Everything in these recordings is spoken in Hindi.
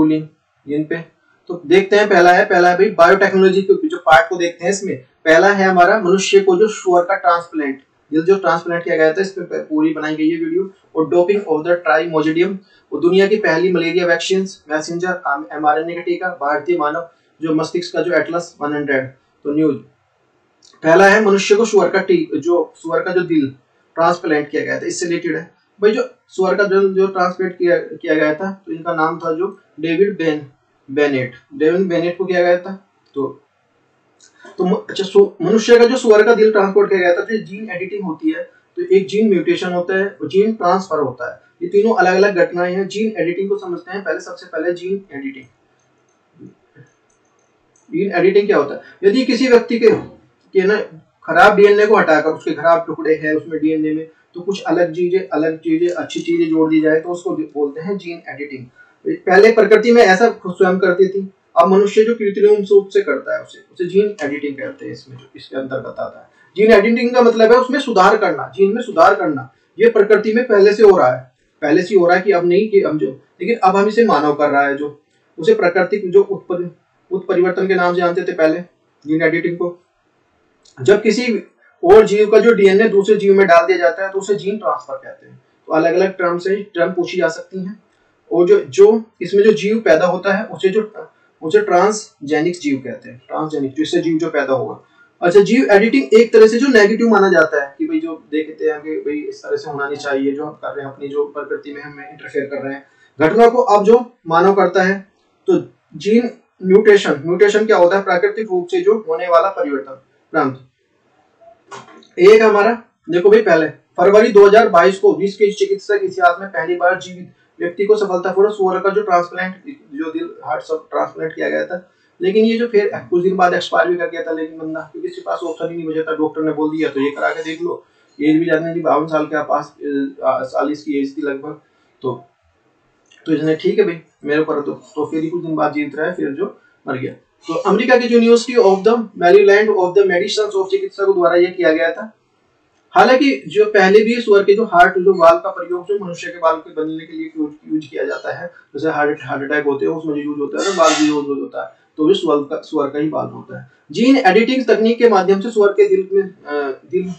कूलिंग जिन पे तो देखते हैं, पहला है पहला है भाई बायोटेक्नोलॉजी के जो पार्ट को देखते हैं इसमें। पहला है हमारा मनुष्य को जो शुअर का ट्रांसप्लांट ये जो ट्रांसप्लांट किया गया था इस पे पूरी बनाई गई है वीडियो और डोपिंग ऑफ़ द ट्राइमोजिडियम वो दुनिया की पहली मलेरिया वैक्सीन मैसेंजर एमआरएनए का टीका, भारतीय मानव, जो मस्तिष्क का जो एटलस 100 तो न्यूज़ पहला है मनुष्य को सुअर का टी, जो सुअर का जो दिल ट्रांसप्लांट किया गया था, इससे रिलेटेड है। भाई जो सुअर का दिल जो ट्रांसप्लांट किया किया गया था तो इनका नाम था जो David Ben, Bennett. David Bennett को किया गया था तो तो अच्छा मनुष्य का जो सुअर का दिल ट्रांसपोर्ट किया गया था तो जीन एडिटिंग होती है तो एक जीन म्यूटेशन होता है, और जीन ट्रांसफ़र होता है। ये तीनों अलग अलग घटनाएँ हैं जीन एडिटिंग को समझते हैं, पहले, सबसे पहले जीन एडिटिंग जीन एडिटिंग क्या होता है? यदि किसी व्यक्ति के के ना खराब डीएनए को हटाकर, उसके खराब टुकड़े हैं, उसमें डीएनए में तो कुछ अलग चीज़ें अलग चीज़ें, अच्छी चीज़ें जोड़ दी जाए तो उसको बोलते हैं जीन एडिटिंग पहले प्रकृति में ऐसा स्वयं करती थी, अब मनुष्य जो कृत्रिम रूप से करता है उसे उसे जीन एडिटिंग कहते हैं इसमें, जो इसके अंतर्गत आता है। जीन एडिटिंग का मतलब है उसमें सुधार करना जीन में सुधार करना। ये प्रकृति में पहले से हो रहा है, पहले से हो रहा है कि अब नहीं कि हम जो, लेकिन अब हम इसे मानव कर रहा है जो, उसे प्राकृतिक जो उत्पर, उत्परिवर्तन के नाम से जानते थे पहले जीन एडिटिंग को। जब किसी और जीव का जो डीएनए दूसरे जीव में डाल दिया जाता है तो उसे जीन ट्रांसफ़र कहते हैं। तो अलग अलग टर्म से टर्म पूछी जा सकती हैं। और जो जो इसमें जो जीव पैदा होता है, उसे जो, उसे ट्रांसजेनिक जीव कहते हैं। ट्रांसजेनिक जिससे जीव जो पैदा होगा। अच्छा जीव एडिटिंग एक तरह से जो नेगेटिव माना जाता है कि भाई जो देखते हैं कि भाई इस तरह से होना नहीं चाहिए, जो हम कर रहे हैं, अपनी जो प्रकृति में हमें इंटरफेयर कर रहे हैं। घटना को अब जो मानव करता है तो जीन म्यूटेशन म्यूटेशन क्या होता है? प्राकृतिक रूप से जो होने वाला परिवर्तन, प्रांत। एक हमारा, देखो भाई पहले, फरवरी 2022 को विश्व के चिकित्सक इतिहास में पहली बार जीवित व्यक्ति को सफलतापूर्वक सुअर का जो ट्रांसप्लांट जो दिल हार्ट सब ट्रांसप्लांट किया गया था। लेकिन ये जो फिर कुछ दिन बाद एक्सपायर भी कर गया था, लेकिन बंदा, क्योंकि इसके पास ऑप्शन ही नहीं बचा था डॉक्टर ने बोल दिया तो ये करा के देख लो एज भी जाने थी बावन साल के पास साल इसकी एज थी लगभग तो तो इसने, ठीक है भाई, मेरे ऊपर तो तो फिर ही कुछ दिन बाद जीत रहा है फिर जो मर गया। तो अमेरिका की university of the Maryland of the medicine of चिकित्सकों द्वारा यह किया गया था। हालाँकि जो पहले भी स्वर के जो हार्ट जो बाल का प्रयोग जो मनुष्य के बाल के बनने के लिए यूज़ किया जाता है, जैसे हार्ट हार्ट अटैक होते हैं, उसमें यूज़ होता है बाल भी यूज़ होता है तो भी स्वर का स्वर का ही बाल होता है। जीन एडिटिंग तकनीक के माध्यम से स्वर के दिल में दिल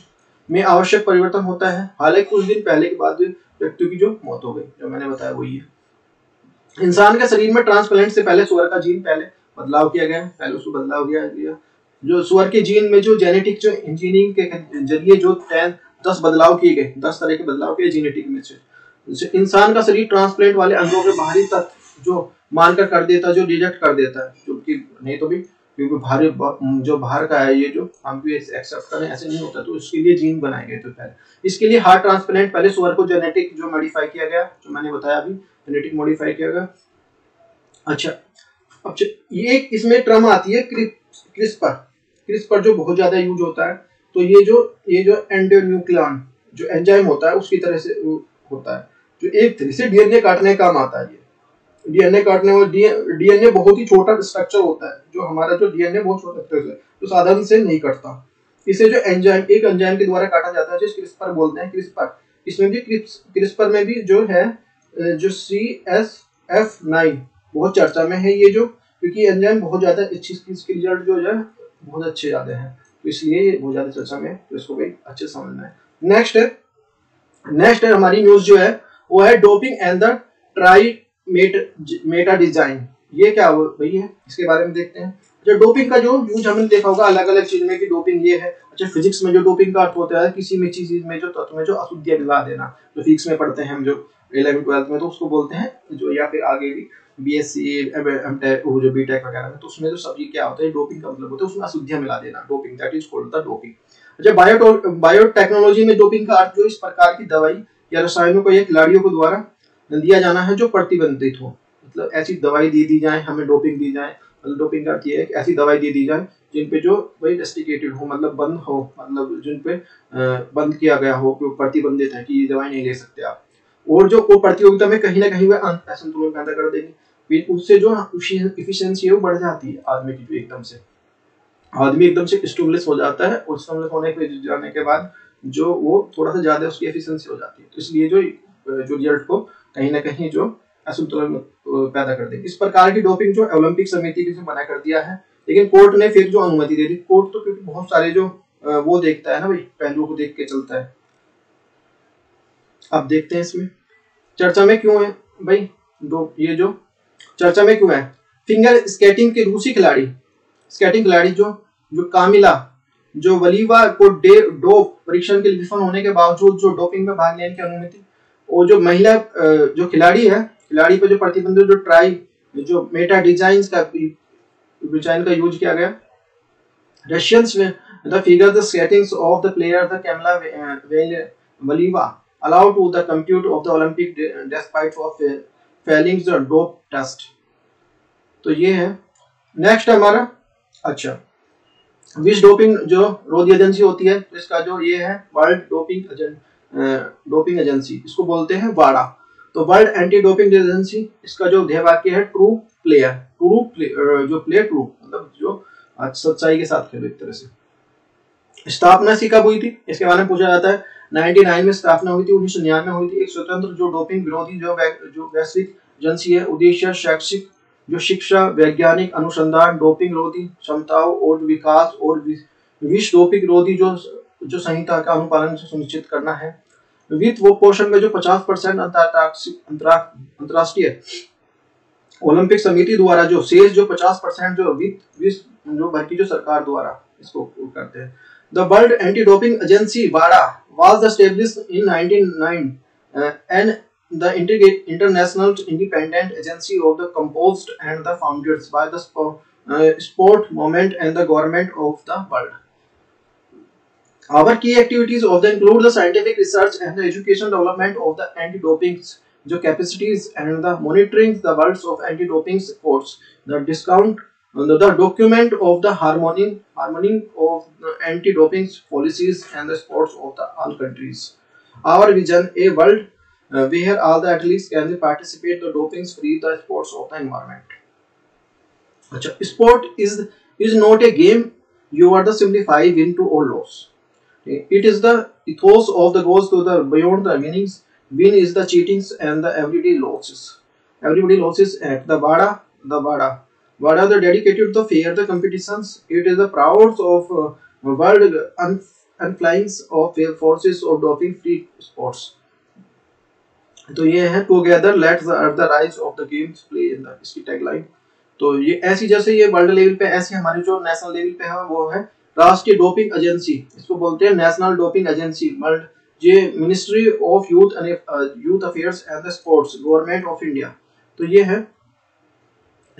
में आवश्यक परिवर्तन होता है। हालाँकि कुछ दिन पहले के बाद व्यक्ति की जो मौत हो गई, जो मैंने बताया वही है। इंसान के शरीर में ट्रांसप्लांट से पहले स्वर का जीन पहले बदलाव किया गया पहले उसको बदलाव किया गया। जो सुअर के जीन में जो जेनेटिक जो इंजीनियरिंग के ज़रिए जो टेन दस बदलाव किए गए, दस तरह के बदलाव किए जेनेटिक में से। इंसान का शरीर ट्रांसप्लांट वाले अंगों के बाहरी तत्व जो मानकर कर देता है, जो डिजेक्ट कर देता है, जो कि नहीं तो भी, क्योंकि भारी जो बाहर का है, ये जो हम भी एक्सेप्ट करें, ऐसे नहीं होता तो इसके लिए जीन बनाए गए तो पहले। इसके लिए हार्ट ट्रांसप्लांट पहले सुअर को जेनेटिक जो मॉडिफाई किया गया, जो मैंने बताया अभी जेनेटिक मॉडिफाई किया गया। अच्छा अब ये इसमें टर्म आती है क्रिस्पर क्रिस्पर जो बहुत ज़्यादा यूज़ होता है तो ये जो ये जो एंडोन्यूक्लियन, जो एंजाइम होता है, उसकी तरह से होता है। जो एक तरह से डीएनए काटने का काम आता है ये। डीएनए काटने में डीएनए बहुत ही छोटा स्ट्रक्चर होता है, जो हमारा जो डीएनए बहुत छोटा स्ट्रक्चर है तो साधारण से नहीं कटता। इसे जो एंजाइम, एक एंजाइम के द्वारा काटा जाता है, जिस क्रिस्पर बोलते हैं क्रिस्पर इसमें भी क्रिस्पर में भी जो है जो सी एस एफ़ नाइन बहुत चर्चा में है ये जो, क्योंकि एंजाइम बहुत ज़्यादा अच्छी इसके रिज़ल्ट जो है, बहुत अच्छे जाते हैं। तो इसलिए ये बहुत ज़्यादा चर्चा में तो इसको भाई अच्छे समझना है। नेक्स्ट है नेक्स्ट है हमारी न्यूज़ जो है, वो है doping and the try meta design ये क्या भाई है इसके बारे में देखते हैं। जो डोपिंग का जो यूज़ हमने देखा होगा अलग अलग चीज़ में कि डोपिंग ये है। अच्छा फिजिक्स में जो डोपिंग का अर्थ होता है, किसी में चीज़ में जो तत्व में जो अशुद्धियाँ मिला देना। जो फिजिक्स में पढ़ते हैं हम जो इलेवन ट्वेल्थ में तो उसको बोलते हैं, जो या फिर आगे भी बीएससी एमटेक वो जो बीटेक वगैरह में तो उसमें जो सब्ज़ी क्या होता है डोपिंग का मतलब होता है, उसमें अशुद्धियाँ मिला देना doping that is called the doping अच्छा बायो बायोटेक्नोलॉजी में डोपिंग का अर्थ जो इस प्रकार की दवाई या रसायनों को या खिलाड़ियों को द्वारा दिया जाना है जो प्रतिबंधित हो। मतलब ऐसी दवाई दे दी जाए, हमें डोपिंग दी जाए। मतलब डोपिंग का अर्थ ये है कि ऐसी दवाई दे दी जाए, जिन पे जो वही रेस्टिकेटेड हो मतलब बंद हो मतलब जिन पे बंद किया गया हो, कि प्रतिबंधित है कि ये दवाई नहीं ले सकते आप। और जो वो प्रतियोगिता में कहीं ना कहीं वह असंतुलन पैदा कर देगी। फिर उससे जो इफिशियंसी है, वो बढ़ जाती है आदमी की जो एकदम से। आदमी एकदम से स्टूमलेस हो जाता है और स्टूमलेस होने के, जाने के बाद जो वो थोड़ा सा ज़्यादा उसकी एफिशिएंसी हो जाती है। तो इसलिए जो जो रिज़ल्ट को कहीं ना कहीं जो असंतुलन पैदा कर देगी। इस प्रकार की डोपिंग जो ओलंपिक समिति ने मना कर दिया है, लेकिन कोर्ट ने फिर जो अनुमति दे दी। कोर्ट तो क्योंकि बहुत सारे जो वो देखता है ना भाई, पहलुओं को देख के चलता है। अब देखते हैं इसमें। चर्चा में क्यों है? भाई, दो, ये जो चर्चा में क्यों है? फिंगर स्केटिंग के रूसी खिलाड़ी स्केटिंग खिलाड़ी जो जो कामिला, जो वलीवा को डे, डो परीक्षण के लिए विफल होने के बावजूद जो डोपिंग में भाग लेने की अनुमति, वो जो महिला जो खिलाड़ी है, खिलाड़ी पर जो प्रतिबंध, जो ट्राई जो मेटा डिज़ाइन का डिज़ाइन का यूज़ किया गया। रशियंस में the figure the settings of the player the Kamila Valieva, allowed to the compute of the Olympic, despite of failing the dope test. तो ये है। नेक्स्ट हमारा अच्छा विश्व डोपिंग जो रोधी एजेंसी होती है तो इसका जो ये है वर्ल्ड डोपिंग डोपिंग एजेंसी इसको बोलते हैं वाड़ा। तो वर्ल्ड एंटी डोपिंग एजेंसी इसका जो ध्येय वाक्य है ट्रू प्लेयर ट्रू प्ले, जो प्लेयर ट्रू मतलब जो सच्चाई के साथ खेलो एक तरह से। स्थापना सी कब हुई थी इसके बारे में पूछा जाता है। 99 में स्थापना हुई थी, उन्नीस सौ हुई थी। एक स्वतंत्र जो डोपिंग विरोधी जो जो वैश्विक एजेंसी है, उद्देश्य शैक्षिक, जो शिक्षा, वैज्ञानिक अनुसंधान डोपिंग रोधी क्षमताओं और विकास और विश्व डोपिंग रोधी जो जो संहिता का अनुपालन सुनिश्चित करना है। वित्त वो पोषण में जो 50 परसेंट अंतरराष्ट्रीय ओलंपिक समिति द्वारा जो शेष जो 50 परसेंट जो वित्त जो भर जो सरकार द्वारा इसको करते हैं। The World Anti-Doping Agency (WADA) was established in 1909 uh, and the International Independent Agency of the composed and the founded by the sport, uh, sport movement and the government of the world. Our key activities of the include the scientific research and the education development of the anti-doping capacities and the monitoring the worlds of anti-doping sports, the discount the, document of the harmony harmony of anti-doping policies and the sports of the all countries. Our vision a world uh, where all the athletes can participate the doping free the sports of the environment. Achha, sport is is not a game. You are the simplify win to all loss. It is the ethos of the goes to the beyond the winnings. Win is the cheatings and the everyday losses. Everybody losses at the Bada, the Bada. What are the dedicated to fair the competitions? It is the proud of uh, world and flyings of forces of doping free sports. तो ये है together let's the rise of the games play in the इसकी टैगलाइन तो ये ऐसी जैसे ये वर्ल्ड लेवल पे ऐसी हमारी जो नेशनल लेवल पे है वो है राष्ट्रीय डोपिंग एजेंसी इसको बोलते हैं नेशनल डोपिंग एजेंसी वर्ल्ड ये ministry of youth and youth affairs and the sports government of India तो ये है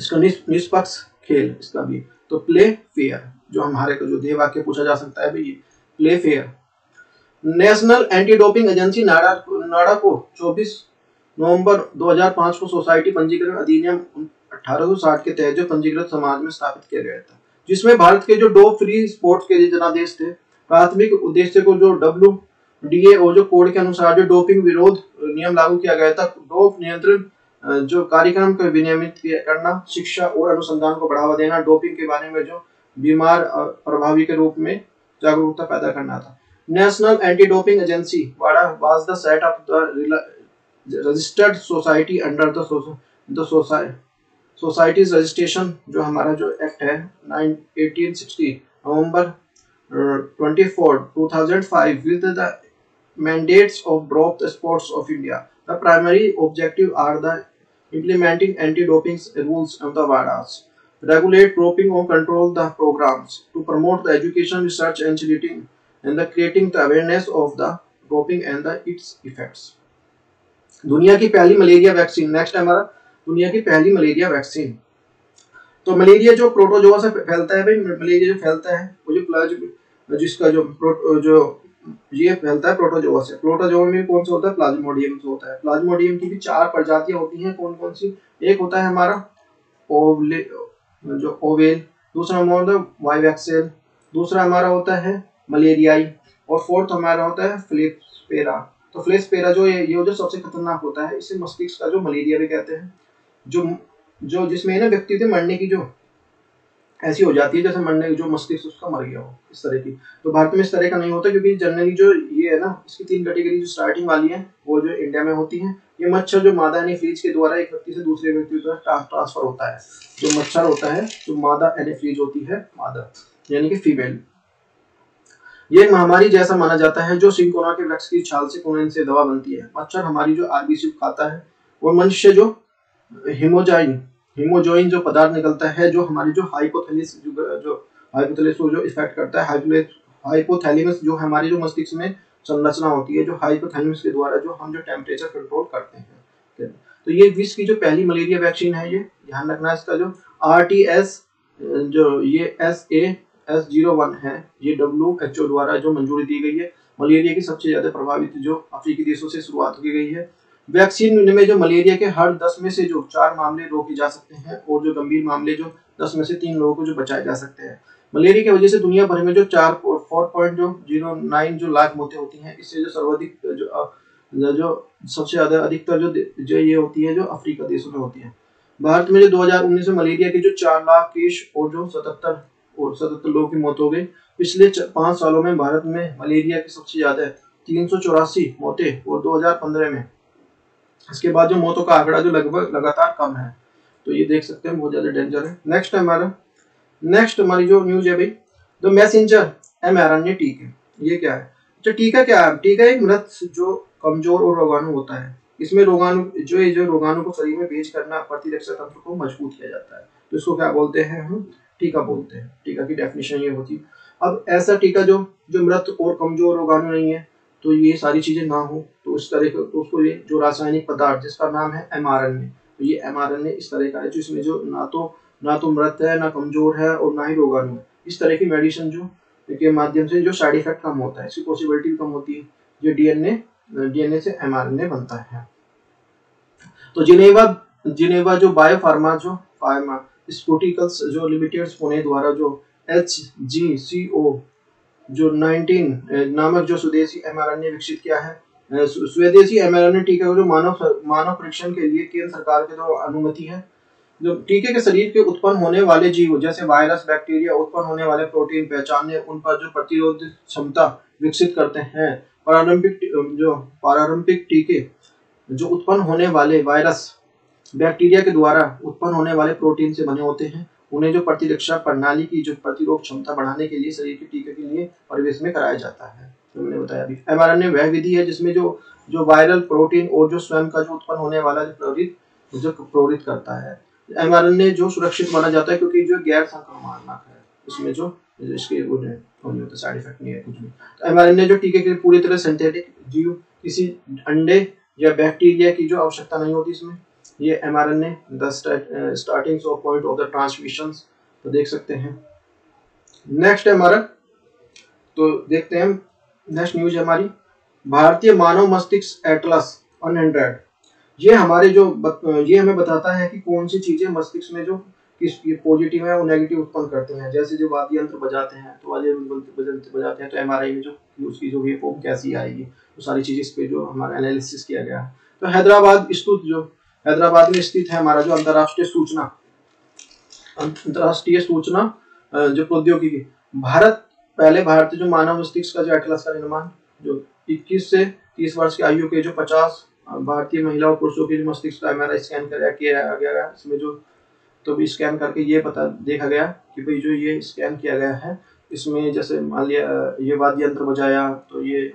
इसका निष्पक्ष खेल इसका भी। तो प्ले फेयर जो हमारे को जो देह वाक्य पूछा जा सकता है भाई play fair national anti doping agency NADA NADA को 24 नवंबर 2005 को सोसाइटी पंजीकरण अधिनियम 1860 के तहत जो पंजीकृत समाज में स्थापित किया गया था, जिसमें भारत के जो डोप फ्री स्पोर्ट्स के जनादेश थे, प्राथमिक उद्देश्य को जो डब्ल्यू डी और जो कोड के अनुसार जो डोपिंग विरोध नियम लागू किया गया था, डोप नियंत्रण जो कार्यक्रम को विनियमित करना, शिक्षा और अनुसंधान को बढ़ावा देना डोपिंग के बारे में जो बीमार प्रभावी के रूप में जागरूकता पैदा करना था national anti doping agency was the set up the registered society under the societies registration जो हमारा जो एक्ट है 1860 November 24 2005 with the mandates of drop the sports of India. The primary objective are the implementing anti-doping rules of the WADAs, regulate doping or control the programs, to promote the education, research and cheating, and the creating the awareness of the doping and the its effects. दुनिया की पहली मलेरिया वैक्सीन नेक्स्ट हमारा दुनिया की पहली मलेरिया वैक्सीन तो मलेरिया जो प्रोटोजोआ से फैलता है भाई मलेरिया जो फैलता है वो जो प्लाज जिसका जो जो ये फैलता है प्रोटोजोआ से। प्रोटोजोआ में कौन सा होता है? प्लाज्मोडियम से होता है। प्लाज्मोडियम की भी चार प्रजातियाँ होती हैं। कौन कौन सी? एक होता है हमारा ओवले जो ओवेल दूसरा हमारा वाइवैक्सेल दूसरा हमारा होता है मलेरियाई और फोर्थ हमारा होता है फ्लेस्पेरा तो फ्लेस्पेरा जो ये ये जो सबसे खतरनाक होता है, इसे मस्तिष्क का जो मलेरिया भी कहते हैं, जो जो जिसमें ना व्यक्ति के मरने की जो ऐसी हो जाती है जैसे मरने जो मस्तिष्क उसका मर गया हो, इस तरह की। तो भारत में इस तरह का नहीं होता, क्योंकि जनरली जो ये है ना, इसकी तीन कैटेगरी जो स्टार्टिंग वाली है, वो जो इंडिया में होती है। ये मच्छर जो मादा यानी फ्रीज के द्वारा एक व्यक्ति से दूसरे व्यक्ति की ट्रांसफ़र होता है। जो मच्छर होता है, जो मादा यानी फ्रीज होती है, मादा, यानी कि फीमेल ये महामारी जैसा माना जाता है, जो सिंकोना के वृक्ष की छाल से कोनेन से दवा बनती है। मच्छर हमारी जो आरबीसी खाता है और मनुष्य जो हिमोजाइन हिमोजोइन जो पदार्थ निकलता है, जो हमारी जो हाइपोथैलिस जो हाइपोथैलिस को जो इफ़ेक्ट करता है हाइपोथैलेमस जो हमारी जो मस्तिष्क में संरचना होती है, जो हाइपोथैलेमस के द्वारा जो हम जो टेम्परेचर कंट्रोल करते हैं। तो ये विश्व की जो पहली मलेरिया वैक्सीन है ये, ध्यान रखना इसका जो आर जो ये S A S zero one है, ये डब्ल्यू एच ओ द्वारा जो मंजूरी दी गई है। मलेरिया की सबसे ज़्यादा प्रभावित जो अफ्रीकी देशों से शुरुआत की गई है। वैक्सीन में जो मलेरिया के हर दस में से जो चार मामले रोके जा सकते हैं और जो गंभीर मामले जो दस में से तीन लोगों को जो बचाए जा सकते हैं। मलेरिया की वजह से दुनिया भर में जो चार फोर पॉइंट जो ज़ीरो नाइन जो लाख मौतें होती हैं, इससे जो सर्वाधिक जो जो सबसे ज़्यादा अधिकतर जो जो ये होती है, जो अफ्रीका देशों में होती है। भारत में जो 2019 में मलेरिया के जो चार लाख केस और जो सतहत्तर और सतहत्तर लोगों की मौत हो गई पिछले पाँच सालों में भारत में मलेरिया की सबसे ज़्यादा तीन सौ चौरासी मौतें और 2015 में इसके बाद जो मौतों का आंकड़ा जो लगभग लगातार कम है तो ये देख सकते हैं, बहुत ज़्यादा डेंजर है। नेक्स्ट हमारा। नेक्स्ट हमारी जो न्यूज़ है भाई the messenger M R N A टीके ये क्या है? अच्छा टीका क्या है? टीका एक मृत जो कमज़ोर और रोगाणु होता है। इसमें रोगाणु, जो ये जो रोगाणु को शरीर में भेज करना प्रतिरक्षा तंत्र को मज़बूत किया जाता है। तो इसको क्या बोलते हैं हम? टीका बोलते हैं। टीका की डेफिनेशन ये होती है। अब ऐसा टीका जो जो मृत और कमज़ोर रोगाणु नहीं है तो ये सारी चीज़ें ना हो तो इस तरह का तो उसको ये जो रासायनिक पदार्थ जिसका नाम है एम तो ये एम इस तरह का है, जो इसमें जो ना तो ना तो मृत है, ना कमज़ोर है और ना ही रोगाणु है। इस तरह की मेडिसिन जो के माध्यम से जो साइड इफ़ेक्ट कम होता है, इसकी पॉसिबिलिटी कम होती है। जो डीएनए डीएनए से एमआरएनए बनता है। तो जिनेवा जिनेवा जो बायोफार्मा जो फार्मा स्पोटिकल्स जो लिमिटेड पुणे द्वारा जो एच जी सी ओ जो 19 नामक जो स्वदेशी एमआरएनए विकसित किया है स्वदेशी एमआरएनए टीका जो मानव मानव परीक्षण के लिए केंद्र सरकार के जो अनुमति है, जो टीके के शरीर के उत्पन्न होने वाले जीव, जैसे वायरस, बैक्टीरिया उत्पन्न होने वाले प्रोटीन पहचानने उन पर जो प्रतिरोध क्षमता विकसित करते हैं, प्रारंभिक जो प्रारंभिक टीके जो उत्पन्न होने वाले वायरस, बैक्टीरिया के द्वारा उत्पन्न होने वाले प्रोटीन से बने होते हैं उन्हें जो प्रतिरक्षा प्रणाली की, जो प्रतिरोध क्षमता बढ़ाने के लिए, शरीर के टीके के लिए परिवेश में कराया जाता है। तो मैंने बताया अभी। एमआरएनए वह विधि है जिसमें जो जो वायरल प्रोटीन और जो स्वयं का जो उत्पन्न होने वाला जो प्रेरित जो प्रेरित करता है। एमआरएनए जो सुरक्षित माना जाता है क्योंकि जो गैर संक्रमणात्मक है इसमें जो, इसके वो नहीं होता साइड इफ़ेक्ट नहीं है कुछ भी। तो एमआरएनए जो टीके के लिए पूरी तरह सिंथेटिक जीव, किसी अंडे या बैक्टीरिया की जो आवश्यकता नहीं होती इसमें। ये M R N A the point of the transmission तो देख सकते हैं। नेक्स्ट है हमारा तो देखते हैं नेक्स्ट न्यूज़ है हमारी। भारतीय मानव मस्तिष्क एटलस अनहंड्रेड ये हमारे जो बत, ये हमें बताता है कि कौन सी चीज़ें मस्तिष्क में जो किस ये पॉजिटिव है और नेगेटिव उत्पन्न करते हैं। जैसे जो वाद्य यंत्र बजाते हैं तो वाद्य यंत्र बजाते हैं तो एमआरआई में जो उसकी जो वेवफॉर्म कैसी आएगी तो सारी चीज़ें इस पे जो हमारा एनालिसिस किया गया तो हैदराबाद स्तुत जो हैदराबाद में स्थित है हमारा जो अंतरराष्ट्रीय सूचना अंतरराष्ट्रीय सूचना जो प्रौद्योगिकी भारत, पहले भारतीय जो मानव मस्तिष्क का जो एटलस का निर्माण, जो 21 से 30 वर्ष की आयु के जो 50 भारतीय महिला और पुरुषों के जो मस्तिष्क का एमआरआई स्कैन किया गया इसमें जो तो भी स्कैन करके ये पता, देखा गया कि भाई जो ये स्कैन किया गया है, इसमें जैसे मान लिया ये वाद्य यंत्र बजाया तो ये